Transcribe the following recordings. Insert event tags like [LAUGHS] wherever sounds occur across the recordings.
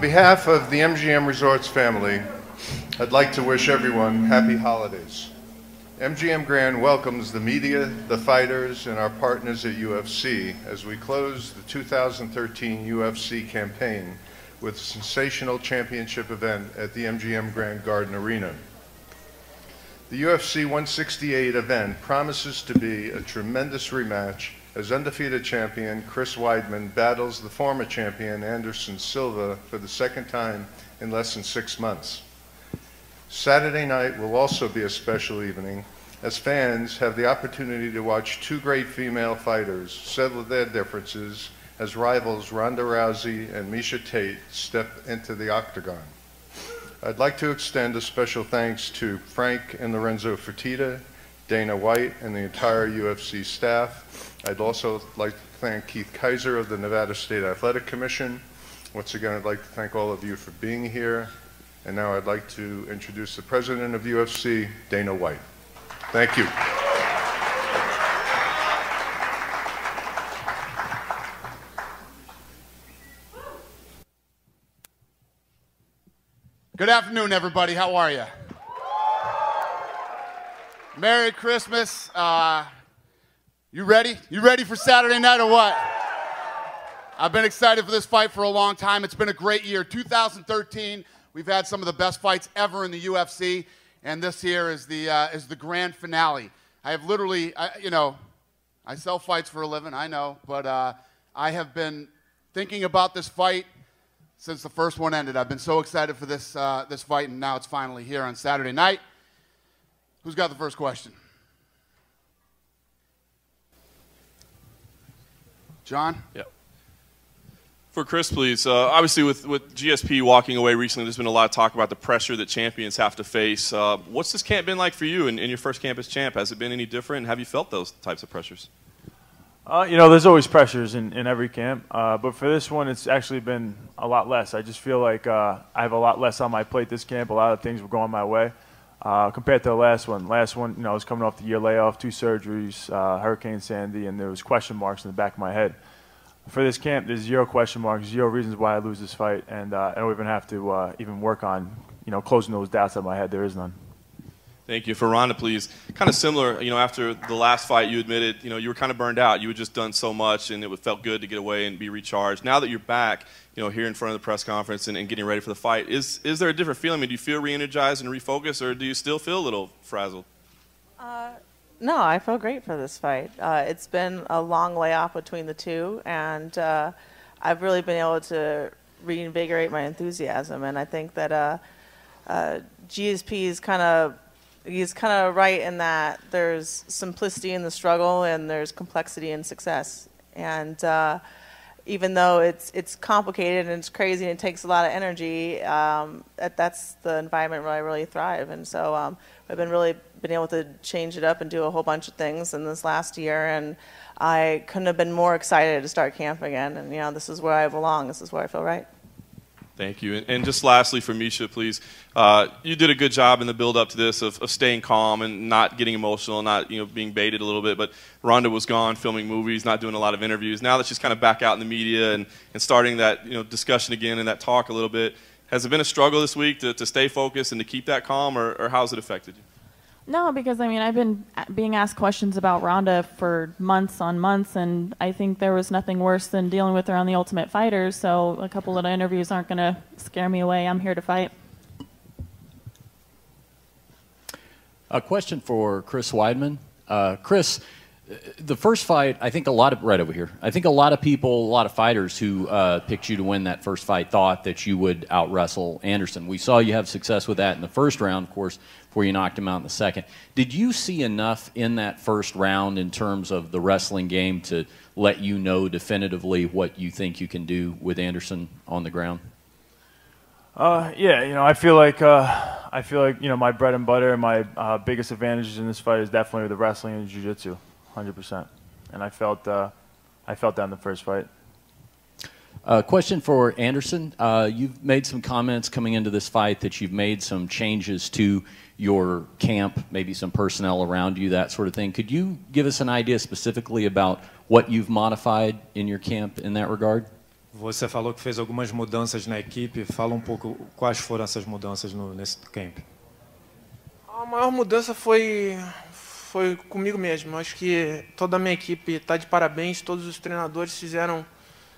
On behalf of the MGM Resorts family, I'd like to wish everyone happy holidays. MGM Grand welcomes the media, the fighters, and our partners at UFC as we close the 2013 UFC campaign with a sensational championship event at the MGM Grand Garden Arena. The UFC 168 event promises to be a tremendous rematch as undefeated champion Chris Weidman battles the former champion Anderson Silva for the second time in less than six months. Saturday night will also be a special evening as fans have the opportunity to watch two great female fighters settle their differences as rivals Ronda Rousey and Miesha Tate step into the octagon. I'd like to extend a special thanks to Frank and Lorenzo Fertitta, Dana White, and the entire UFC staff. I'd also like to thank Keith Kizer of the Nevada State Athletic Commission. Once again, I'd like to thank all of you for being here. And now I'd like to introduce the president of UFC, Dana White. Thank you. Good afternoon, everybody. How are you? Merry Christmas. Uh, you ready? You ready for Saturday night or what? I've been excited for this fight for a long time. It's been a great year. 2013, we've had some of the best fights ever in the UFC, and this here is the uh, is the grand finale. I have literally, I, you know, I sell fights for a living. I know, but uh, I have been thinking about this fight since the first one ended. I've been so excited for this, uh, this fight, and now it's finally here on Saturday night. Who's got the first question? John? Yep. For Chris, please. Uh, obviously, with, with GSP walking away recently, there's been a lot of talk about the pressure that champions have to face. Uh, what's this camp been like for you in, in your first camp as champ? Has it been any different? Have you felt those types of pressures? Uh, you know, there's always pressures in, in every camp, uh, but for this one, it's actually been a lot less. I just feel like uh, I have a lot less on my plate this camp. A lot of things were going my way uh, compared to the last one. Last one, you know, I was coming off the year layoff, two surgeries, uh, Hurricane Sandy, and there was question marks in the back of my head. For this camp, there's zero question marks, zero reasons why I lose this fight, and uh, I don't even have to even work on, you know, closing those doubts in my head. There is none. Thank you. For Ronda, please. Kind of similar, you know, after the last fight, you admitted, you know, you were kind of burned out. You had just done so much, and it felt good to get away and be recharged. Now that you're back, you know, here in front of the press conference and, and getting ready for the fight, is is there a different feeling? I mean, do you feel re-energized and refocused, or do you still feel a little frazzled? Uh, no, I feel great for this fight. Uh, it's been a long layoff between the two, and uh, I've really been able to reinvigorate my enthusiasm. And I think that uh, uh, GSP is kind of he's kind of right in that there's simplicity in the struggle and there's complexity in success. And uh, even though it's it's complicated and it's crazy and it takes a lot of energy, um, that, that's the environment where I really thrive. And so um, I've been really been able to change it up and do a whole bunch of things in this last year. And I couldn't have been more excited to start camp again. And you know, this is where I belong. This is where I feel right. Thank you. And, just lastly, for Miesha, please, uh, you did a good job in the build up to this of, of, staying calm and not getting emotional, not you know being baited a little bit. But Ronda was gone filming movies, not doing a lot of interviews. Now that she's kind of back out in the media and, and starting that you know discussion again and that talk a little bit, has it been a struggle this week to, to stay focused and to keep that calm, or, or how's it affected you? No, because I mean, I've been being asked questions about Ronda for months on months, and I think there was nothing worse than dealing with her on The Ultimate Fighter. So a couple of interviews aren't going to scare me away. I'm here to fight. A question for Chris Weidman. Uh, Chris, the first fight, I think a lot of right over here. I think a lot of people, a lot of fighters who uh, picked you to win that first fight thought that you would out wrestle Anderson. We saw you have success with that in the first round, of course, before you knocked him out in the second. Did you see enough in that first round in terms of the wrestling game to let you know definitively what you think you can do with Anderson on the ground? Uh, yeah, you know, I feel like uh, I feel like you know my bread and butter, my uh, biggest advantages in this fight is definitely the wrestling and jiu-jitsu hundred percent. And I felt uh, I felt that in the first fight. Uh, question for Anderson. Uh, you've made some comments coming into this fight that you've made some changes to your camp, maybe some personnel around you, that sort of thing. Could you give us an idea specifically about what you've modified in your camp in that regard? Você falou que fez algumas mudanças na equipe. Fala um pouco quais foram essas mudanças no, nesse camp. A maior mudança foi foi comigo mesmo. Acho que toda a minha equipe está de parabéns. Todos os treinadores fizeram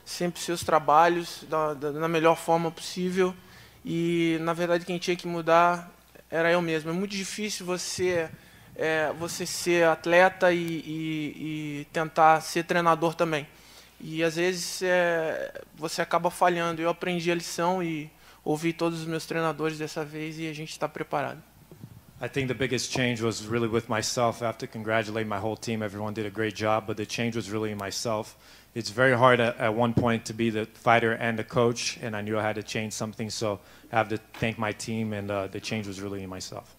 sempre seus trabalhos da, da, da melhor forma possível. E na verdade quem tinha que mudar era eu mesmo. É muito difícil você é, você ser atleta e, e, e, tentar ser treinador também. E às vezes é, você acaba falhando. Eu aprendi a lição e ouvi todos os meus treinadores dessa vez e a gente está preparado. I think the biggest change was really with myself. I have to congratulate my whole team. Everyone did a great job, but the change was really in myself. It's very hard at, at one point to be the fighter and the coach, and I knew I had to change something, so I have to thank my team, and uh, the change was really in myself.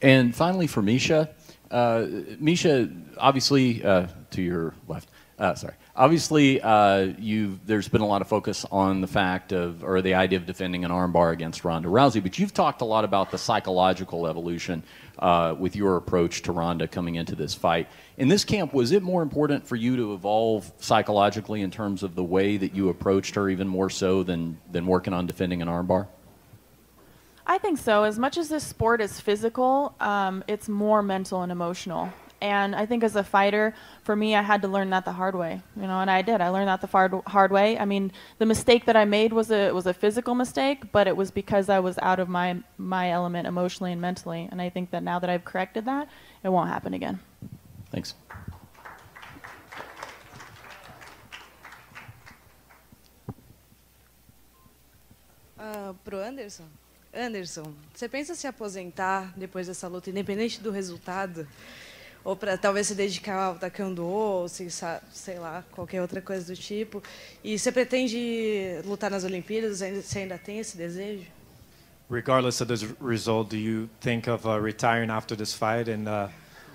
And finally, for Miesha, uh, Miesha, obviously, uh, to your left, uh, sorry. Obviously, uh, there's been a lot of focus on the fact of, or the idea of defending an armbar against Ronda Rousey, but you've talked a lot about the psychological evolution uh, with your approach to Ronda coming into this fight. In this camp, was it more important for you to evolve psychologically in terms of the way that you approached her, even more so than, than working on defending an armbar? I think so. As much as this sport is physical, um, it's more mental and emotional. And I think as a fighter, for me, I had to learn that the hard way. You know, and I did. I learned that the hard, hard way. I mean, the mistake that I made was a was a physical mistake, but it was because I was out of my my element emotionally and mentally. And I think that now that I've corrected that, it won't happen again. Thanks. Uh, pro Anderson. Anderson, você pensa se aposentar depois dessa luta, independente do resultado? Ou para talvez se dedicar ao taekwondo, ou se, sei lá, qualquer outra coisa do tipo. E você pretende lutar nas Olimpíadas? Você ainda tem esse desejo? Regardless of this result, do you think of uh, retiring after this fight? And uh,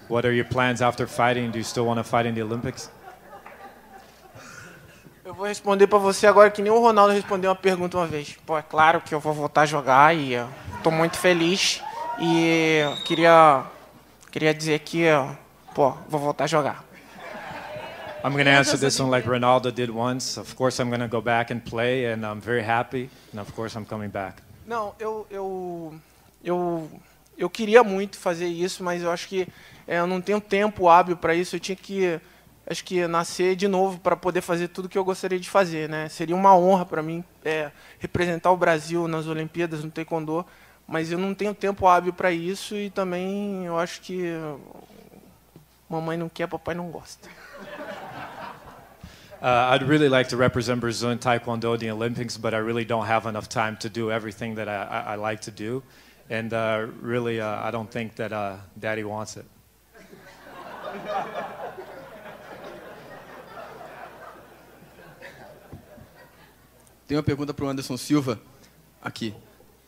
what are your plans after fighting? Do you still want to fight in the Olympics? Eu vou responder para você agora que nem o Ronaldo respondeu uma pergunta uma vez. Pô, é claro que eu vou voltar a jogar e estou muito feliz e queria queria dizer que pô, vou voltar a jogar. I'm going to answer this one like Ronaldo did once. Of course, I'm going to go back and play, and I'm very happy. And of course, I'm coming back. Não, eu eu eu eu queria muito fazer isso, mas eu acho que é, eu não tenho tempo hábil para isso. Eu tinha que acho que nascer de novo para poder fazer tudo que eu gostaria de fazer, né? Seria uma honra para mim é, representar o Brasil nas Olimpíadas no Taekwondo, mas eu não tenho tempo hábil para isso e também eu acho que Mamãe não quer, papai não gosta. [LAUGHS] Uh, I'd really like to represent Brazil in Taekwondo the Olympics, but I really don't have enough time to do everything that I, I, I like to do. And uh, really, uh, I don't think that uh, Daddy wants it. Tem uma pergunta para o Anderson Silva aqui.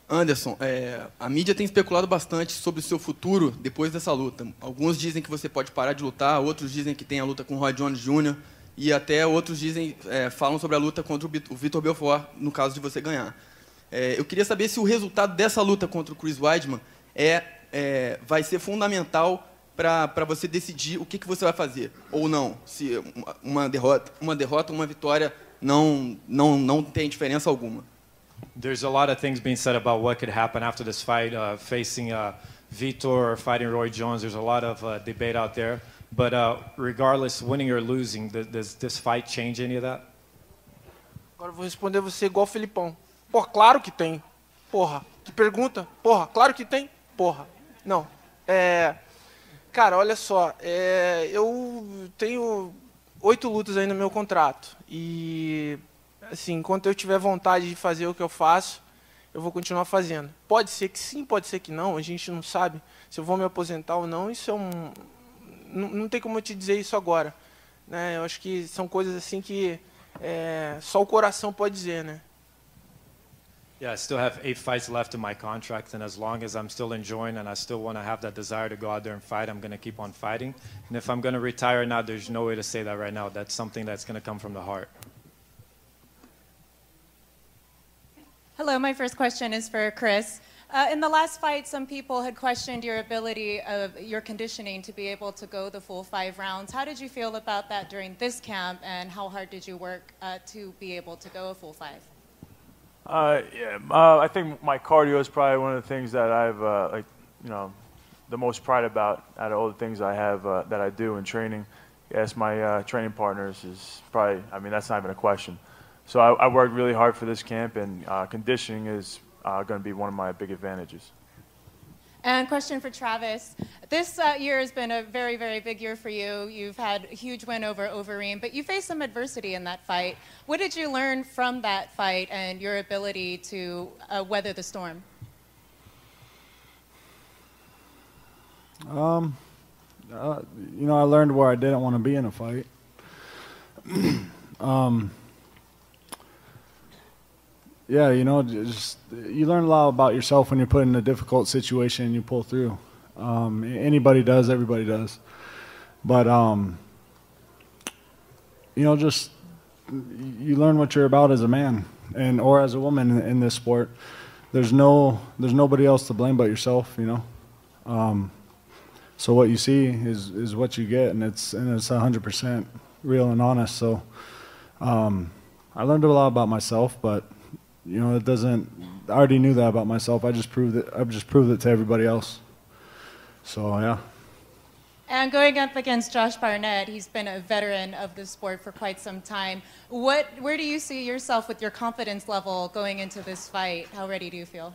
Anderson, é, a mídia tem especulado bastante sobre o seu futuro depois dessa luta. Alguns dizem que você pode parar de lutar, outros dizem que tem a luta com o Roy Jones Jr. e até outros dizem é, falam sobre a luta contra o Vitor Belfort no caso de você ganhar. É, eu queria saber se o resultado dessa luta contra o Chris Weidman é, é vai ser fundamental para você decidir o que, que você vai fazer ou não. Se uma derrota, uma derrota, uma vitória não não não tem diferença alguma. There's a lot of things being said about what could happen after this fight, uh, facing uh, Vitor or fighting Roy Jones. There's a lot of uh, debate out there. But uh, regardless, winning or losing, does this fight change any of that? Agora eu vou responder você igual o Filipão. Pô, claro que tem. Porra. Que pergunta? Porra, claro que tem. Porra. Não. É, cara, olha só. É, eu tenho oito lutas aí no meu contrato. E assim, enquanto eu tiver vontade de fazer o que eu faço, eu vou continuar fazendo. Pode ser que sim, pode ser que não, a gente não sabe se eu vou me aposentar ou não. Isso é um. Não, não tem como eu te dizer isso agora. Né? Eu acho que são coisas assim que é, só o coração pode dizer, né? Yeah, I still have eight fights left in my contract, and as long as I'm still enjoying and I still want to have that desire to go out there and fight, I'm going to keep on fighting. And if I'm going to retire now, there's no way to say that right now. That's something that's going to come from the heart. Hello, my first question is for Chris. Uh, in the last fight, some people had questioned your ability of your conditioning to be able to go the full five rounds. How did you feel about that during this camp, and how hard did you work uh, to be able to go a full five? Uh, yeah, uh, I think my cardio is probably one of the things that I've uh, like, you know, the most pride about out of all the things I have uh, that I do in training. Yes, my training partners is probably. I mean, that's not even a question. So I, I worked really hard for this camp, and uh, conditioning is uh, going to be one of my big advantages. And question for Travis. This uh, year has been a very, very big year for you. You've had a huge win over Overeem, but you faced some adversity in that fight. What did you learn from that fight and your ability to uh, weather the storm? Um, uh, you know, I learned where I didn't want to be in a fight. [CLEARS THROAT] um, yeah, you know, just you learn a lot about yourself when you're put in a difficult situation and you pull through. Um, anybody does, everybody does. But um, you know, just you learn what you're about as a man and or as a woman in, this sport. There's no, there's nobody else to blame but yourself. You know. Um, so what you see is is what you get, and it's and it's 100% real and honest. So um, I learned a lot about myself, but you know, it doesn't. I already knew that about myself. I just proved it. I've just proved it to everybody else. So yeah. And going up against Josh Barnett, he's been a veteran of the sport for quite some time. What, where do you see yourself with your confidence level going into this fight? How ready do you feel?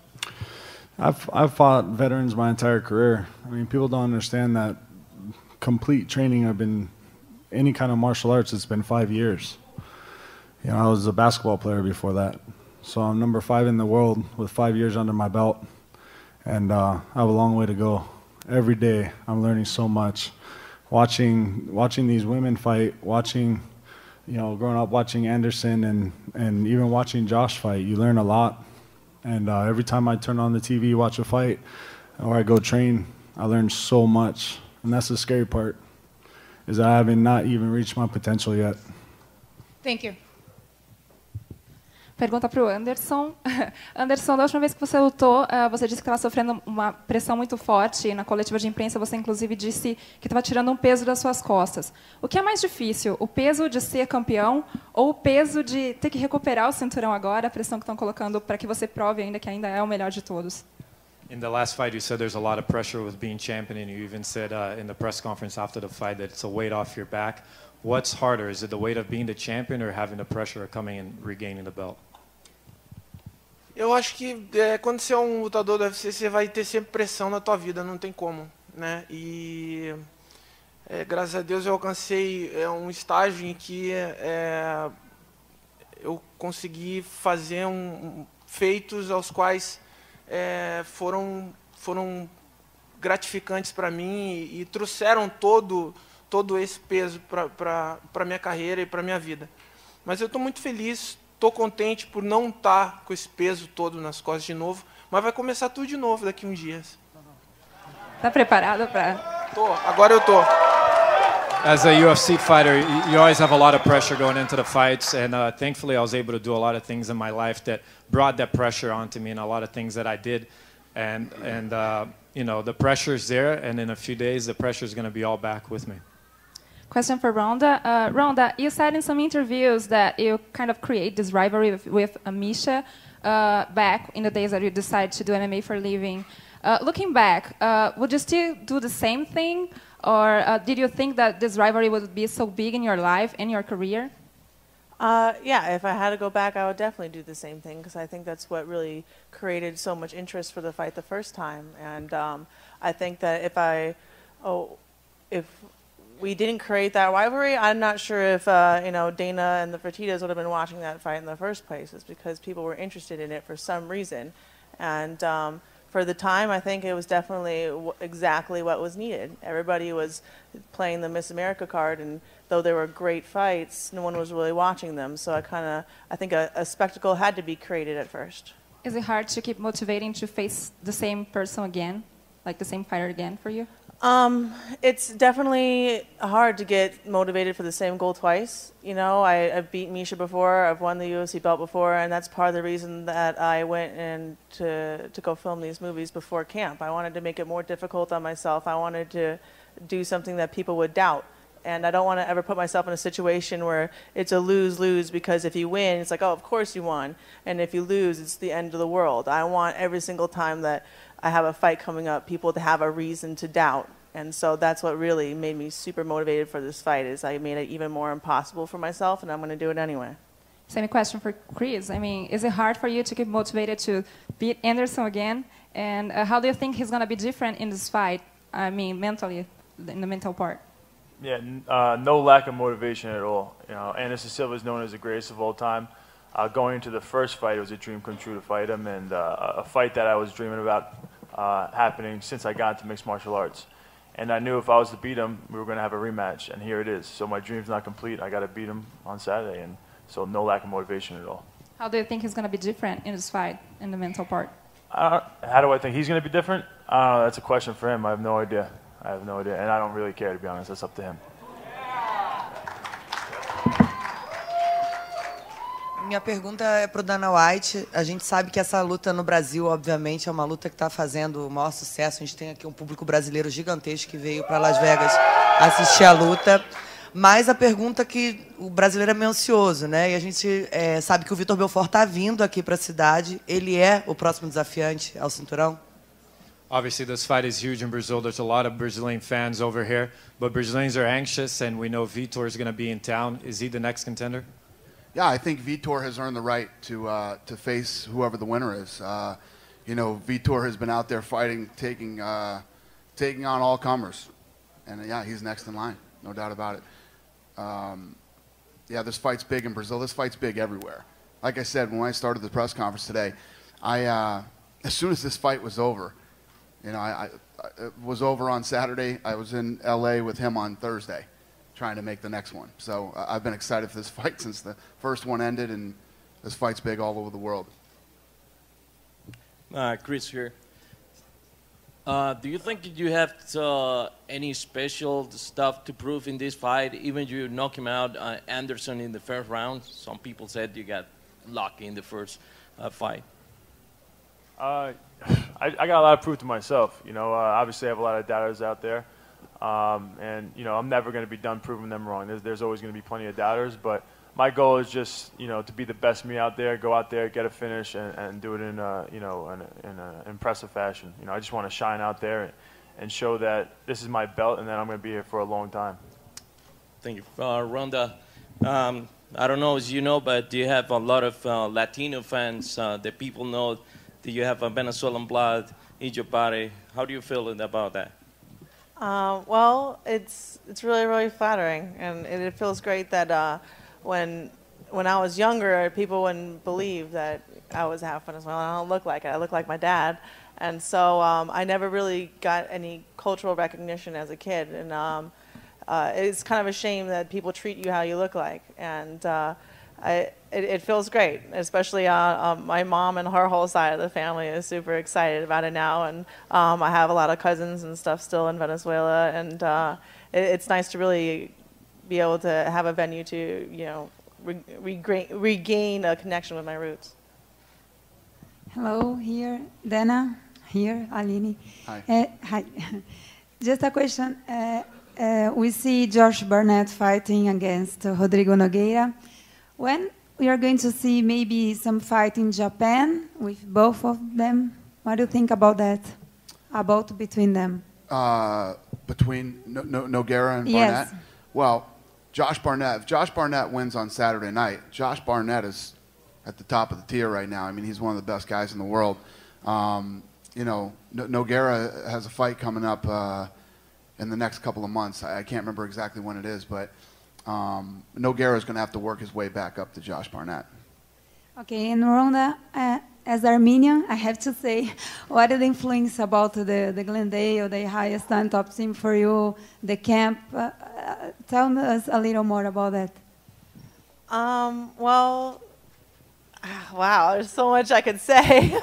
I've I've fought veterans my entire career. I mean, people don't understand that complete training. I've been any kind of martial arts. It's been five years. You know, I was a basketball player before that. So I'm number five in the world with five years under my belt, and uh, I have a long way to go. Every day, I'm learning so much. Watching watching these women fight, watching, you know, growing up watching Anderson and and even watching Josh fight, you learn a lot. And uh, every time I turn on the TV, watch a fight, or I go train, I learn so much. And that's the scary part, is that I haven't not even reached my potential yet. Thank you. Pergunta para o Anderson. [LAUGHS] Anderson, da última vez que você lutou, uh, você disse que estava sofrendo uma pressão muito forte. Na coletiva de imprensa, você inclusive disse que estava tirando um peso das suas costas. O que é mais difícil, o peso de ser campeão ou o peso de ter que recuperar o cinturão agora, a pressão que estão colocando para que você prove ainda que ainda é o melhor de todos? In the last fight, you said there's a lot of pressure with being champion, and you even said uh, in the press conference after the fight that it's a weight off your back. What's harder? Is it the weight of being the champion or having the pressure of coming and regaining the belt? Eu acho que é, quando você é um lutador do UFC, você vai ter sempre pressão na tua vida, não tem como, né? E é, graças a Deus eu alcancei é, um estágio em que é, eu consegui fazer um, feitos aos quais é, foram foram gratificantes para mim e, e, trouxeram todo todo esse peso para minha carreira e para minha vida. Mas eu estou muito feliz, Estou contente por não estar tá com esse peso todo nas costas de novo, mas vai começar tudo de novo daqui uns dias. Tá preparado para? Tô, agora eu tô. As a UFC fighter, you always have a lot of pressure going into the fights, and uh, thankfully, I was able to do a lot of things in my life that brought that pressure onto me, and a lot of things that I did, and and uh, you know the pressure is there, and in a few days, the pressure is going to be all back with me. Question for Ronda. Uh, Ronda, you said in some interviews that you kind of create this rivalry with, with Miesha uh, back in the days that you decided to do MMA for a living. Uh, looking back, uh, would you still do the same thing, or uh, did you think that this rivalry would be so big in your life and your career? Uh, yeah, if I had to go back, I would definitely do the same thing because I think that's what really created so much interest for the fight the first time. And um, I think that if I, oh, if we didn't create that rivalry, I'm not sure if uh, you know Dana and the Fertittas would have been watching that fight in the first place. It's because people were interested in it for some reason, and um, for the time, I think it was definitely exactly what was needed. Everybody was playing the Miss America card, and though there were great fights, no one was really watching them. So I kind of, I think a, a spectacle had to be created at first. Is it hard to keep motivating to face the same person again, like the same fighter again for you? Um, it's definitely hard to get motivated for the same goal twice. You know, I, I've beat Miesha before, I've won the UFC belt before, and that's part of the reason that I went in to, to go film these movies before camp. I wanted to make it more difficult on myself. I wanted to do something that people would doubt. And I don't want to ever put myself in a situation where it's a lose lose because if you win, it's like, oh, of course you won. And if you lose, it's the end of the world. I want every single time that I have a fight coming up, people to have a reason to doubt. And so that's what really made me super motivated for this fight is I made it even more impossible for myself and I'm going to do it anyway. Same question for Chris. I mean, is it hard for you to keep motivated to beat Anderson again? And uh, how do you think he's going to be different in this fight? I mean, mentally, in the mental part. Yeah, uh, no lack of motivation at all. You know, Anderson Silva is known as the greatest of all time. Uh, going into the first fight, it was a dream come true to fight him, and uh, a fight that I was dreaming about uh, happening since I got into mixed martial arts. And I knew if I was to beat him, we were going to have a rematch, and here it is. So my dream's not complete. I got to beat him on Saturday, and so no lack of motivation at all. How do you think he's going to be different in this fight, in the mental part? how do I think he's going to be different? that's a question for him. I have no idea. I have no idea, and I don't really care to be honest. That's up to him. Minha pergunta é para o Dana White. A gente sabe que essa luta no Brasil, obviamente, é uma luta que está fazendo o maior sucesso. A gente tem aqui um público brasileiro gigantesco que veio para Las Vegas assistir a luta. Mas a pergunta que o brasileiro é meio ansioso, né? E a gente é, sabe que o Vitor Belfort está vindo aqui para a cidade. Ele é o próximo desafiante ao cinturão? Obviously, this fight is huge in Brazil. There's a lot of Brazilian fans over here, but Brazilians are anxious, and we know Vitor is going to be in town. Is he the next contender? Yeah, I think Vitor has earned the right to uh, to face whoever the winner is. Uh, you know, Vitor has been out there fighting, taking uh, taking on all comers, and yeah, he's next in line, no doubt about it. Um, yeah, this fight's big in Brazil. This fight's big everywhere. Like I said, when I started the press conference today, I uh, as soon as this fight was over, you know, I, I, I was over on Saturday. I was in L.A. with him on Thursday, trying to make the next one. So uh, I've been excited for this [LAUGHS] fight since the first one ended, and this fight's big all over the world. Uh, Chris here. Uh, do you think you have uh, any special stuff to prove in this fight? Even you knock him out, uh, Anderson in the first round. Some people said you got lucky in the first uh, fight. Uh, [SIGHS] I, I, got a lot of proof to myself. You know, uh, obviously I have a lot of doubters out there, um, and you know I'm never going to be done proving them wrong. There's, there's always going to be plenty of doubters, but my goal is just you know to be the best me out there, go out there, get a finish, and, and do it in a, you know in, in an impressive fashion. You know, I just want to shine out there and, and show that this is my belt, and that I'm going to be here for a long time. Thank you, uh, Ronda. Um, I don't know as you know, but do you have a lot of uh, Latino fans uh, that people know? Do you have a Venezuelan blood in your body? How do you feel about that? Uh, well, it's it's really really flattering, and it, it feels great that uh, when when I was younger, people wouldn't believe that I was half Venezuelan. I don't look like it. I look like my dad, and so um, I never really got any cultural recognition as a kid, and um, uh, it's kind of a shame that people treat you how you look like, and uh, I, it, it, feels great, especially uh, um, my mom and her whole side of the family is super excited about it now, and um, I have a lot of cousins and stuff still in Venezuela, and uh, it, it's nice to really be able to have a venue to you know re- regain, regain a connection with my roots. Hello, here Dana, here Alini. Hi. Uh, hi. [LAUGHS] Just a question. Uh, uh, we see Josh Barnett fighting against Rodrigo Nogueira. When we are going to see maybe some fight in Japan with both of them, what do you think about that? About between them? Uh, between no, no, Nogueira and yes. Barnett? Well, Josh Barnett, if Josh Barnett wins on Saturday night, Josh Barnett is at the top of the tier right now. I mean, he's one of the best guys in the world. Um, you know, Nogueira has a fight coming up uh, in the next couple of months. I, I can't remember exactly when it is, but um, Nogueira is going to have to work his way back up to Josh Barnett. Okay, and Ronda, uh, as Armenian, I have to say, what is the influence about the, the Glendale, or the Hayastan top team for you, the camp? Uh, uh, tell us a little more about that. Um, well, [SIGHS] wow, there's so much I could say. [LAUGHS]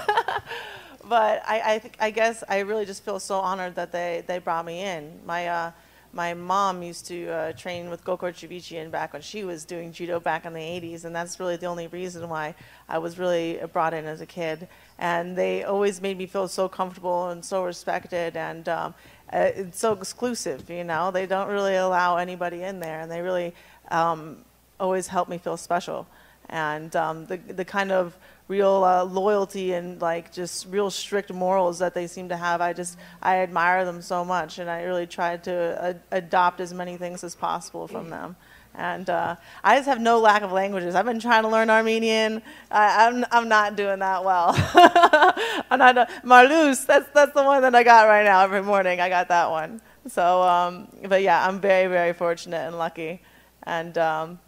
but I, I, th- I guess I really just feel so honored that they, they brought me in. My, uh, my mom used to uh, train with Gokor Chivichyan back when she was doing judo back in the 80s, and that's really the only reason why I was really brought in as a kid. And they always made me feel so comfortable and so respected, and um, uh, it's so exclusive. You know, they don't really allow anybody in there, and they really um, always help me feel special. And um, the the kind of real uh, loyalty and like just real strict morals that they seem to have. I just I admire them so much, and I really try to adopt as many things as possible from them. And uh, I just have no lack of languages. I've been trying to learn Armenian. I, am I'm, I'm not doing that well. I'm not uh, Marlus. That's that's the one that I got right now every morning. I got that one. So, um, but yeah, I'm very very fortunate and lucky, and. Um,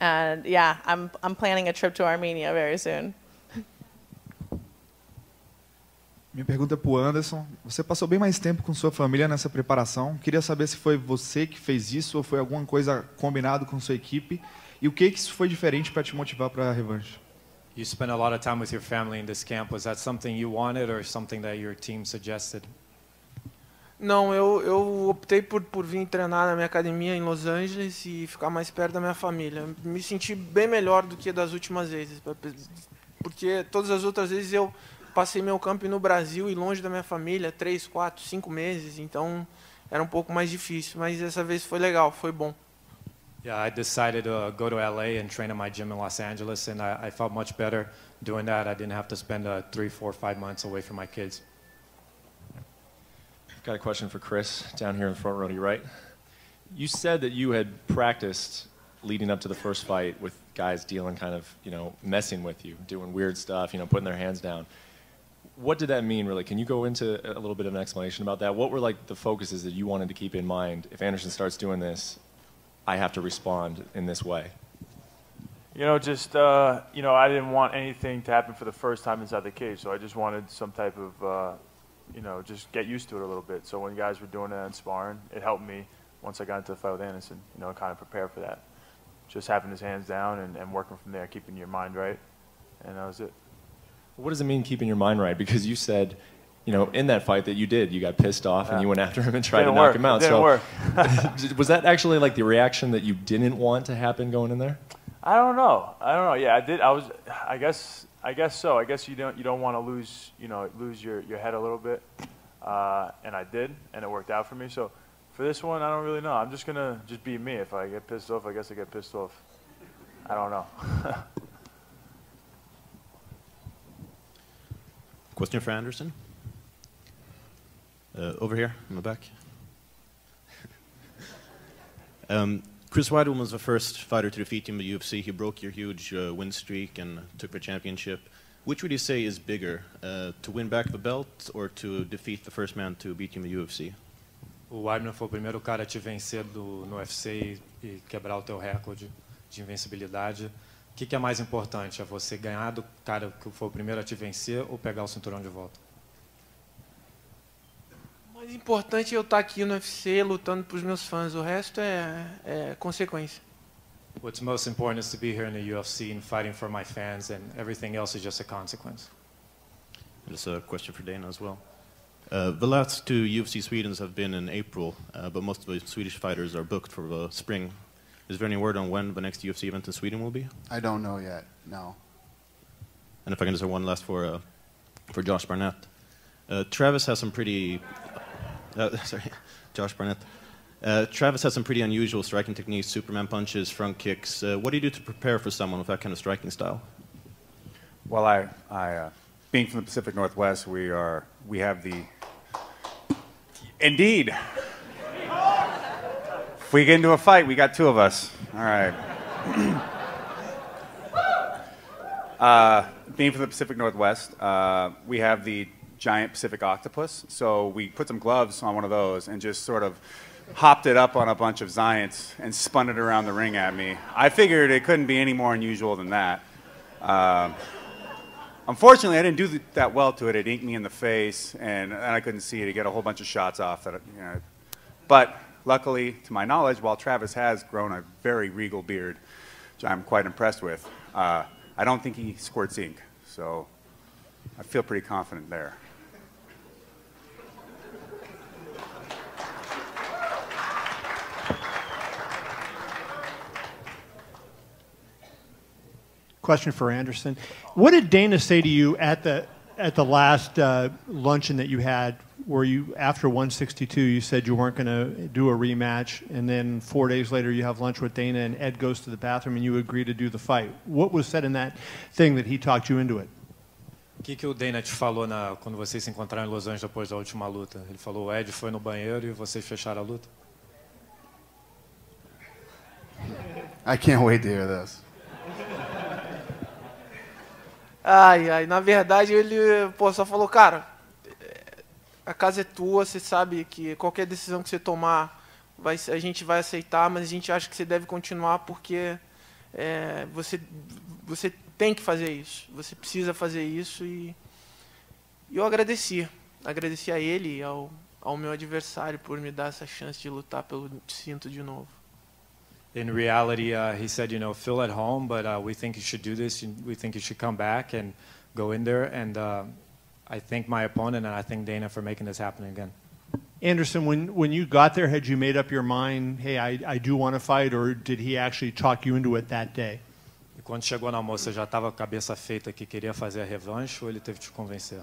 and yeah, I'm, I'm planning a trip to Armenia very soon. Minha pergunta é para o Anderson. Você passou bem mais tempo com sua família nessa preparação. Queria saber se foi você que fez isso ou foi alguma coisa combinado com sua equipe. E o que, que isso foi diferente para te motivar para a revanche? You spent a lot of time with your family in this camp. Was that something you wanted or something that your team suggested? Não, eu, eu optei por, por vir treinar na minha academia em Los Angeles e ficar mais perto da minha família. Me senti bem melhor do que das últimas vezes, porque todas as outras vezes eu passei meu campo no Brasil e longe da minha família, três, quatro, cinco meses, então era um pouco mais difícil, mas dessa vez foi legal, foi bom. Yeah, I decided to go to LA and train at my gym in Los Angeles, and I, I felt much better doing that. I didn't have to spend uh, three, four, five months away from my kids. Got a question for Chris down here in the front row to your right. You said that you had practiced leading up to the first fight with guys dealing kind of, you know, messing with you, doing weird stuff, you know, putting their hands down. What did that mean, really? Can you go into a little bit of an explanation about that? What were like the focuses that you wanted to keep in mind? If Anderson starts doing this, I have to respond in this way. You know, just uh, you know, I didn't want anything to happen for the first time inside the cage, so I just wanted some type of uh, you know, just get used to it a little bit. So when guys were doing that in sparring, it helped me once I got into the fight with Anderson, you know, kind of prepare for that. Just having his hands down and, and working from there, keeping your mind right, and that was it. What does it mean keeping your mind right? Because you said, you know, in that fight that you did, you got pissed off yeah. and you went after him and tried didn't to work. knock him out. It didn't so work. [LAUGHS] was that actually like the reaction that you didn't want to happen going in there? I don't know. I don't know. Yeah, I did. I was. I guess. I guess so. I guess you don't. You don't want to lose. You know, lose your, your head a little bit uh, and I did, and it worked out for me. So for this one, I don't really know. I'm just gonna just be me. If I get pissed off, I guess I get pissed off. I don't know. [LAUGHS] Question for Anderson. Uh, over here in the back. [LAUGHS] um, Chris Weidman was the first fighter to defeat you in the UFC. He broke your huge uh, win streak and took the championship. Which would you say is bigger, uh, to win back the belt or to defeat the first man to beat you in the UFC? O Weidman foi o primeiro cara a te vencer do, no UFC e, e quebrar o teu recorde de invencibilidade. O que, que, é mais importante? É você ganhar do cara que foi o primeiro a te vencer ou pegar o cinturão de volta? O mais importante é eu estar aqui no UFC lutando para os meus fãs. O resto é, é consequência. What's most important is to be here in the UFC and fighting for my fans, and everything else is just a consequence. There's a question for Dana as well. Uh, the last two UFC Swedens have been in April, uh, but most of the Swedish fighters are booked for the spring. Is there any word on when the next UFC event in Sweden will be? I don't know yet. No. And if I can just have one last for uh, for Josh Barnett, uh, Travis has some pretty. Uh, [LAUGHS] sorry, Josh Barnett. Uh, Travis has some pretty unusual striking techniques, Superman punches, front kicks. Uh, what do you do to prepare for someone with that kind of striking style? Well, I, I uh, being from the Pacific Northwest, we are we have the indeed. if we get into a fight, we got two of us. All right. [CLEARS THROAT] Uh, being from the Pacific Northwest, uh, we have the giant Pacific octopus. So we put some gloves on one of those and just sort of hopped it up on a bunch of Zions and spun it around the ring at me. I figured it couldn't be any more unusual than that. Uh, unfortunately, I didn't do that well to it. It inked me in the face, and, and I couldn't see it. Get a whole bunch of shots off. That, you know. But luckily, to my knowledge, while Travis has grown a very regal beard, which I'm quite impressed with, uh, I don't think he squirts ink. So I feel pretty confident there. Question for Anderson. What did Dana say to you at the at the last uh, luncheon that you had, where you after 162 you said you weren't going to do a rematch, and then four days later you have lunch with Dana and Ed goes to the bathroom and you agree to do the fight. What was said in that thing that he talked you into it? O que, que o Dana te falou na, quando vocês se encontraram em Los Angeles depois da última luta? Ele falou, o Ed foi no banheiro e vocês fecharam a luta? I can't wait to hear this. Ai, ai, na verdade ele, pô, só falou, cara, a casa é tua, você sabe que qualquer decisão que você tomar, vai, a gente vai aceitar, mas a gente acha que você deve continuar porque é, você, você tem que fazer isso, você precisa fazer isso e, e eu agradeci, agradeci a ele e ao, ao meu adversário por me dar essa chance de lutar pelo cinto de novo. In reality, uh, he said, you know, feel at home, but uh, we think you should do this. We think you should come back and go in there. And uh, I thank my opponent and I thank Dana for making this happen again. Anderson, when, when you got there, had you made up your mind, hey, I, I do want to fight, or did he actually talk you into it that day? E quando chegou na moça, já estava com a cabeça feita que queria fazer a revanche ou ele teve que te convencer?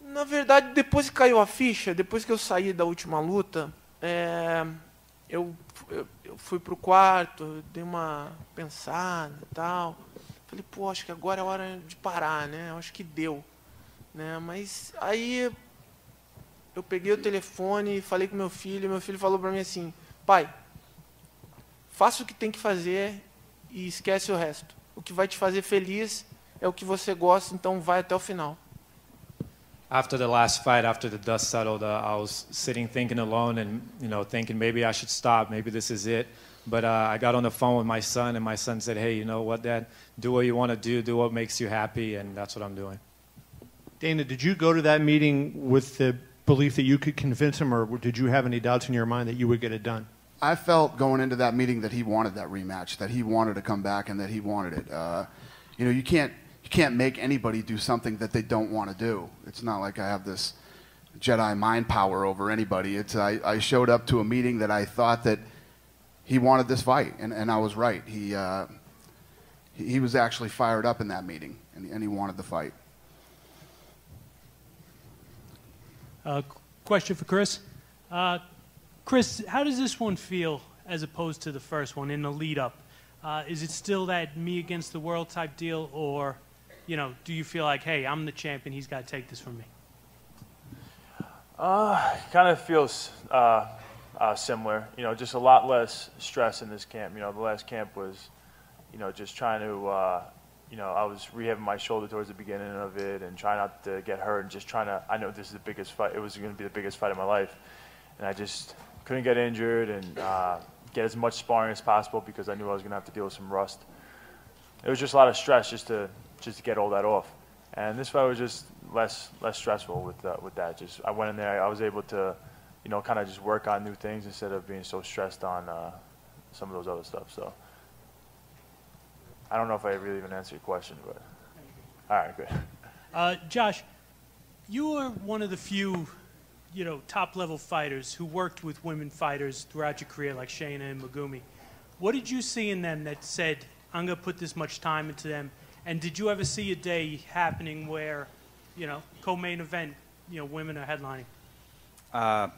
Na verdade, depois que caiu a ficha, depois que eu saí da última luta, é, eu, eu, eu fui pro quarto, dei uma pensada e tal. Falei, pô, acho que agora é hora de parar, né? Acho que deu. Né? Mas aí eu peguei o telefone falei com meu filho, meu filho falou para mim assim, pai, faça o que tem que fazer e esquece o resto. O que vai te fazer feliz é o que você gosta, então vai até o final. After the last fight, after the dust settled, uh, I was sitting thinking alone and you know thinking maybe I should stop, maybe this is it. But uh, I got on the phone with my son, and my son said, "Hey, you know what, Dad? Do what you want to do. Do what makes you happy, and that's what I'm doing." Dana, did you go to that meeting with the belief that you could convince him, or did you have any doubts in your mind that you would get it done? I felt going into that meeting that he wanted that rematch, that he wanted to come back, and that he wanted it. Uh, you know, you can't you can't make anybody do something that they don't want to do. It's not like I have this Jedi mind power over anybody. It's I, I showed up to a meeting that I thought that he wanted this fight, and, and I was right. He, uh, he he was actually fired up in that meeting, and, and he wanted the fight. Uh, question for Chris. Uh, Chris, how does this one feel as opposed to the first one in the lead up? Uh, is it still that me against the world type deal, or, you know, do you feel like, hey, I'm the champion, he's got to take this from me? Uh, kind of feels uh, uh, similar. You know, just a lot less stress in this camp. You know, the last camp was, you know, just trying to, uh, you know, I was rehabbing my shoulder towards the beginning of it and trying not to get hurt and just trying to. I know this is the biggest fight. It was going to be the biggest fight of my life, and I just couldn't get injured and uh, get as much sparring as possible because I knew I was going to have to deal with some rust. It was just a lot of stress just to just to get all that off. And this fight was just less less stressful with uh, with that. Just I went in there, I was able to, you know, kind of just work on new things instead of being so stressed on uh, some of those other stuff. So I don't know if I really even answered your question, but all right, good. Uh, Josh, you were one of the few, you know, top-level fighters who worked with women fighters throughout your career, like Shayna and Megumi. What did you see in them that said, "I'm going to put this much time into them"? And did you ever see a day happening where, you know, co-main event, you know, women are headlining? Uh,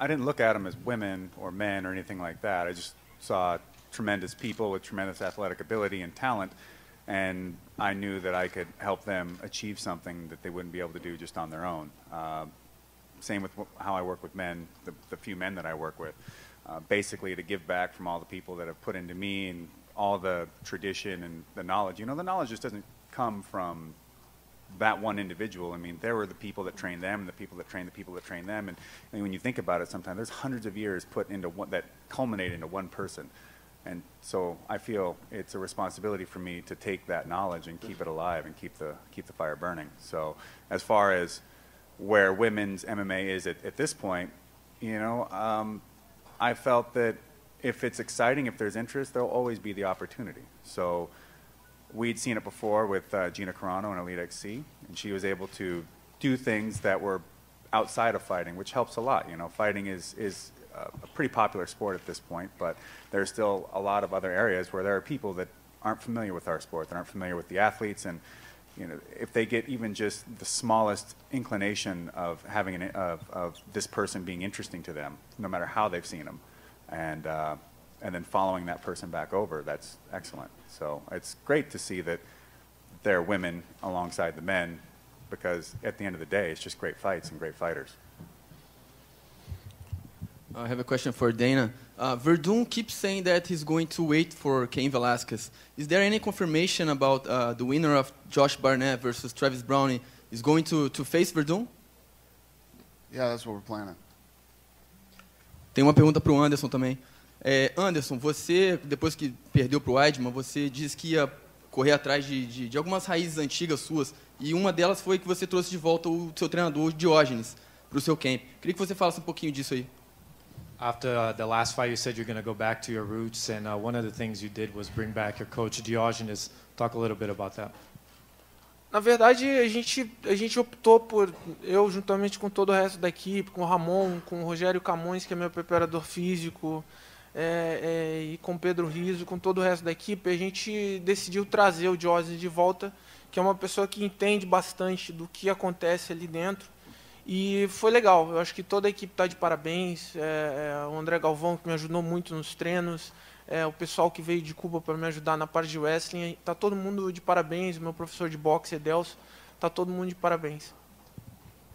I didn't look at them as women or men or anything like that. I just saw tremendous people with tremendous athletic ability and talent, and I knew that I could help them achieve something that they wouldn't be able to do just on their own. Uh, same with how I work with men, the, the few men that I work with. Uh, basically, to give back from all the people that have put into me and all the tradition and the knowledge. You know, the knowledge just doesn't come from that one individual. I mean, there were the people that trained them, and the people that trained the people that trained them. And, when you think about it, sometimes there's hundreds of years put into one that culminate into one person. And so I feel it's a responsibility for me to take that knowledge and keep it alive and keep the keep the fire burning. So as far as where women's MMA is at, at this point, you know, um, I felt that if it's exciting, if there's interest, there'll always be the opportunity. So we'd seen it before with uh, Gina Carano and Elite XC, and she was able to do things that were outside of fighting, which helps a lot. You know, fighting is is uh, a pretty popular sport at this point, but there's still a lot of other areas where there are people that aren't familiar with our sport, that aren't familiar with the athletes, and you know, if they get even just the smallest inclination of having an, of, of this person being interesting to them, no matter how they've seen them, and uh, and then following that person back over, that's excellent. So it's great to see that there are women alongside the men, because at the end of the day, it's just great fights and great fighters. I have a question for Dana. Uh, Werdum keeps saying that he's going to wait for Cain Velasquez. Is there any confirmation about uh, the winner of Josh Barnett versus Travis Browning is going to, to face Werdum? Yeah, that's what we're planning. Tem uma pergunta para o Anderson também. É, Anderson, você, depois que perdeu para o Weidman, você disse que ia correr atrás de, de, de, algumas raízes antigas suas, e uma delas foi que você trouxe de volta o seu treinador, Diógenes, para o seu camp. Queria que você falasse um pouquinho disso aí. After uh, the last fight, you said you're going to go back to your roots, and uh, one of the things you did was bring back your coach Diogenes. Talk a little bit about that. Na verdade, a gente, a gente optou por, eu juntamente com todo o resto da equipe, com o Ramon, com o Rogério Camões, que é meu preparador físico, é, é, e com o Pedro Riso, com todo o resto da equipe, a gente decidiu trazer o Diógenes de volta, que é uma pessoa que entende bastante do que acontece ali dentro. E foi legal, eu acho que toda a equipe está de parabéns. É, é, o André Galvão, que me ajudou muito nos treinos, é, o pessoal que veio de Cuba para me ajudar na parte de wrestling, está todo mundo de parabéns. Meu professor de boxe, Edelso, está todo mundo de parabéns.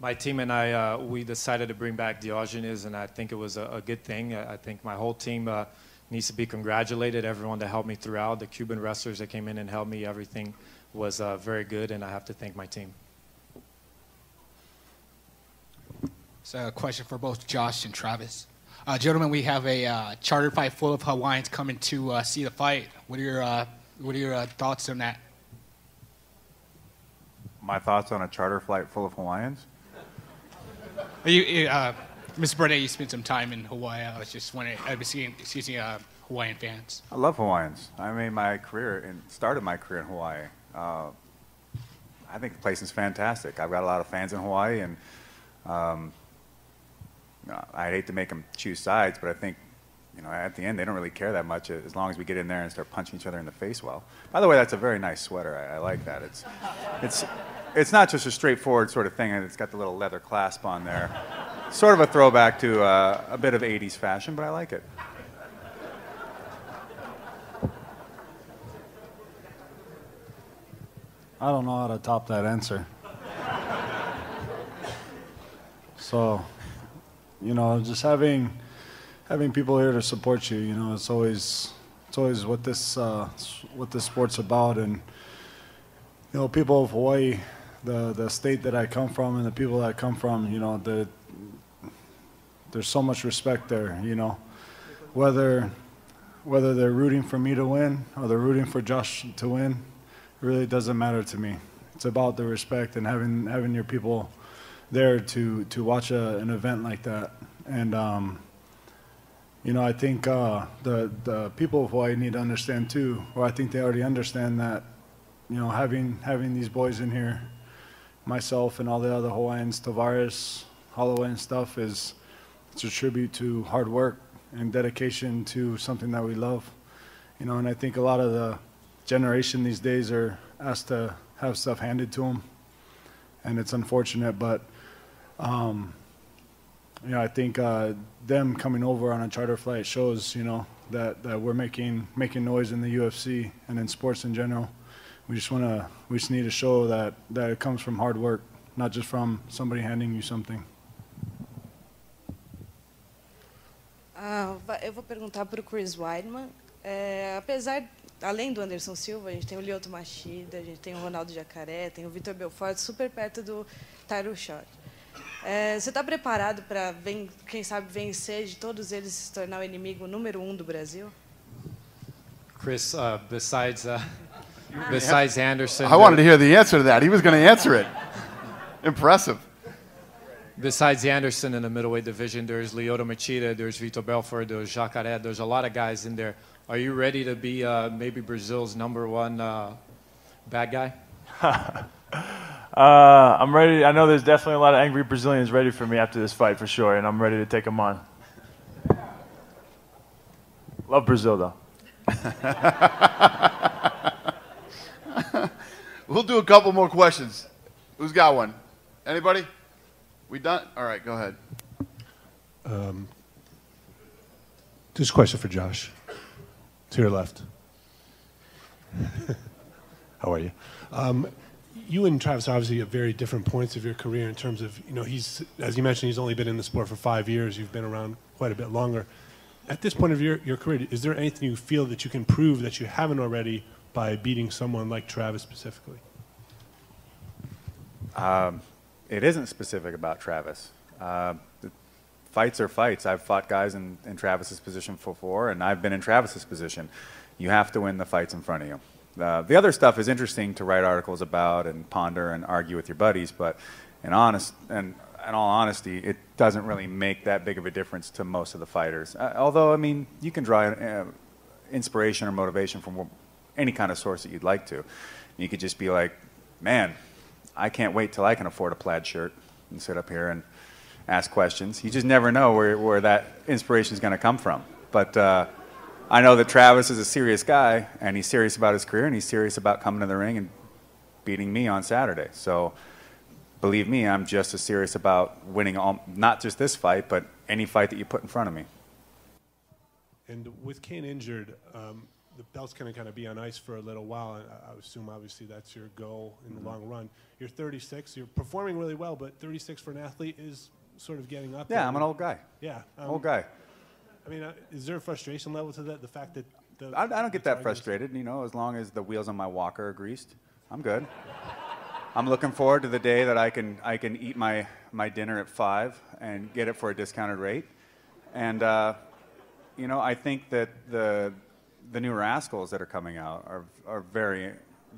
My team and I, uh, we decided to bring back Diogenes, and I think it was a, a good thing. I think my whole team uh, needs to be congratulated. Everyone that helped me throughout, the Cuban wrestlers that came in and helped me, everything was uh, very good, and I have to thank my team. So a question for both Josh and Travis. Uh, gentlemen, we have a uh, charter fight full of Hawaiians coming to uh, see the fight. What are your uh, What are your uh, thoughts on that? My thoughts on a charter flight full of Hawaiians? You, uh, Mr. Barnett, you spent some time in Hawaii. I was just wondering, I've been seeing, seeing Hawaiian fans. I love Hawaiians. I made my career and started my career in Hawaii. I think the place is fantastic. I've got a lot of fans in Hawaii, and um, I hate to make them choose sides, but I think, you know, at the end, they don't really care that much as long as we get in there and start punching each other in the face well. By the way, that's a very nice sweater. I, I like that. It's, it's, it's not just a straightforward sort of thing, and it's got the little leather clasp on there. Sort of a throwback to uh, a bit of 80s fashion, but I like it. I don't know how to top that answer. so you know, just having having people here to support you, you know, it's always it's always what this uh, what this sport's about, and you know, people of Hawaii, the the state that I come from, and the people that I come from, you know, the there's so much respect there, you know, whether whether they're rooting for me to win or they're rooting for Josh to win, it really doesn't matter to me. It's about the respect and having having your people there to to watch a, an event like that. And um, you know, I think uh, the the people of Hawaii need to understand too, or I think they already understand that. You know, having having these boys in here, myself and all the other Hawaiians, Tavares, Holloway, and stuff is it's a tribute to hard work and dedication to something that we love. You know, and I think a lot of the generation these days are asked to have stuff handed to them, and it's unfortunate, but um, you know, I think uh, them coming over on a charter flight shows, you know, that, that we're making making noise in the UFC and in sports in general. We just want to, we just need to show that that it comes from hard work, not just from somebody handing you something. Ah, eu vou perguntar para o Chris Weidman. É, apesar, além do Anderson Silva, a gente tem o Lyoto Machida, a gente tem o Ronaldo Jacaré, tem o Vitor Belfort, super perto do Tyro Short. É, você está preparado para, quem sabe, vencer de todos eles se tornar o inimigo número um do Brasil? Chris, uh, besides uh, besides Anderson, I wanted to hear the answer to that. He was going to answer it. Impressive. Besides Anderson in the middleweight division, there's Lyoto Machida, there's Vitor Belfort, there's Jacaré, there's a lot of guys in there. Are you ready to be uh, maybe Brazil's number one uh, bad guy? [LAUGHS] Uh, I'm ready. I know there's definitely a lot of angry Brazilians ready for me after this fight for sure, and I'm ready to take them on. Love Brazil though. [LAUGHS] we'll do a couple more questions. Who's got one? Anybody? We done? All right, go ahead. Um, this question for Josh. To your left. [LAUGHS] How are you? Um, you and Travis are obviously at very different points of your career in terms of, you know, he's, as you mentioned, he's only been in the sport for five years. You've been around quite a bit longer. At this point of your, your career, is there anything you feel that you can prove that you haven't already by beating someone like Travis specifically? Um, it isn't specific about Travis. Uh, fights are fights. I've fought guys in, in Travis's position before, and I've been in Travis's position. You have to win the fights in front of you. Uh, the other stuff is interesting to write articles about and ponder and argue with your buddies, but in honest and in all honesty, it doesn't really make that big of a difference to most of the fighters. Uh, although, I mean, you can draw uh, inspiration or motivation from any kind of source that you'd like to. You could just be like, man, I can't wait till I can afford a plaid shirt and sit up here and ask questions. You just never know where, where that inspiration is going to come from. But uh, I know that Travis is a serious guy, and he's serious about his career, and he's serious about coming to the ring and beating me on Saturday. So believe me, I'm just as serious about winning all, not just this fight, but any fight that you put in front of me. And with Cain injured, um, the belt's going to kind of be on ice for a little while. And I, I assume, obviously, that's your goal in the Mm-hmm. long run. You're 36. You're performing really well, but 36 for an athlete is sort of getting up. Yeah, there. I'm an old guy. Yeah, um, Old guy. I mean, uh, is there a frustration level to that? The fact that the, I, I don't get that the target is- frustrated, you know, as long as the wheels on my walker are greased, I'm good. I'm looking forward to the day that I can I can eat my, my dinner at five and get it for a discounted rate. And uh, you know, I think that the the new rascals that are coming out are are very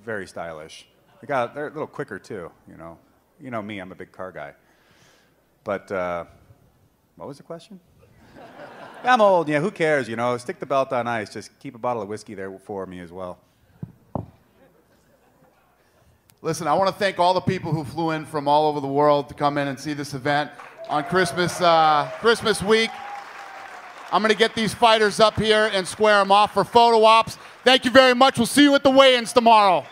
very stylish. They got they're a little quicker too, you know. You know me, I'm a big car guy. But uh, what was the question? I'm old, yeah, who cares, you know? Stick the belt on ice. Just keep a bottle of whiskey there for me as well. Listen, I want to thank all the people who flew in from all over the world to come in and see this event on Christmas, uh, Christmas week. I'm going to get these fighters up here and square them off for photo ops. Thank you very much. We'll see you at the weigh-ins tomorrow.